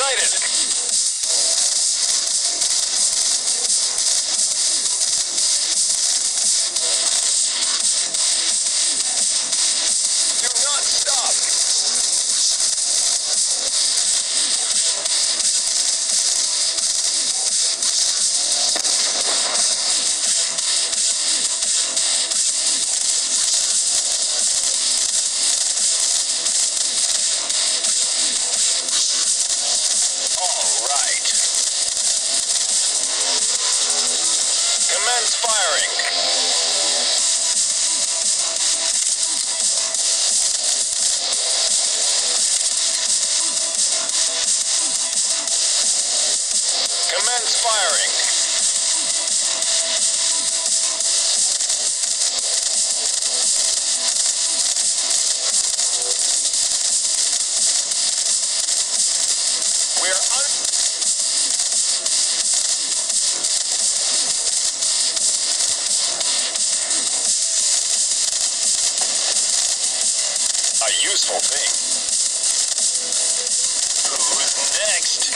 sighted. All right. Commence firing. Commence firing. A useful thing. Who's next?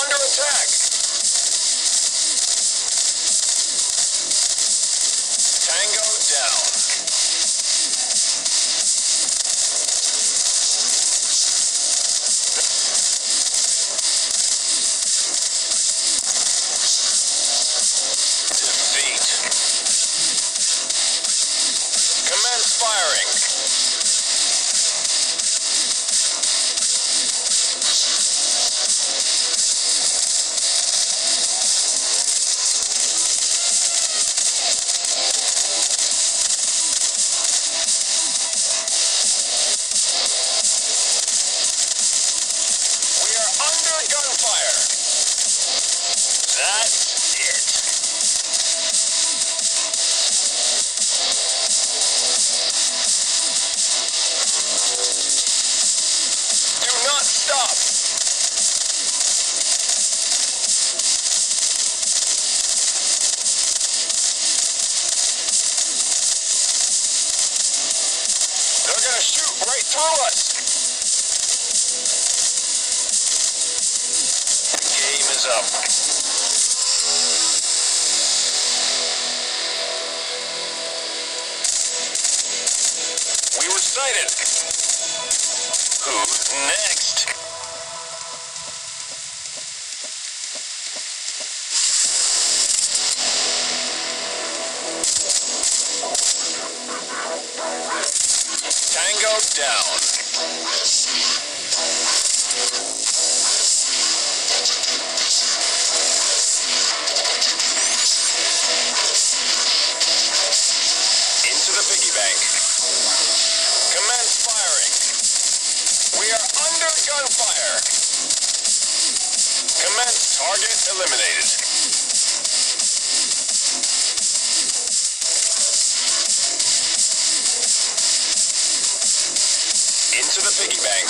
Under attack. Tango down. Defeat. Commence firing. Shoot right through us. Game is up. We were sighted. Who's next? Tango down. Into the piggy bank. Commence firing. We are under gunfire. Commence target eliminated. Into the piggy bank.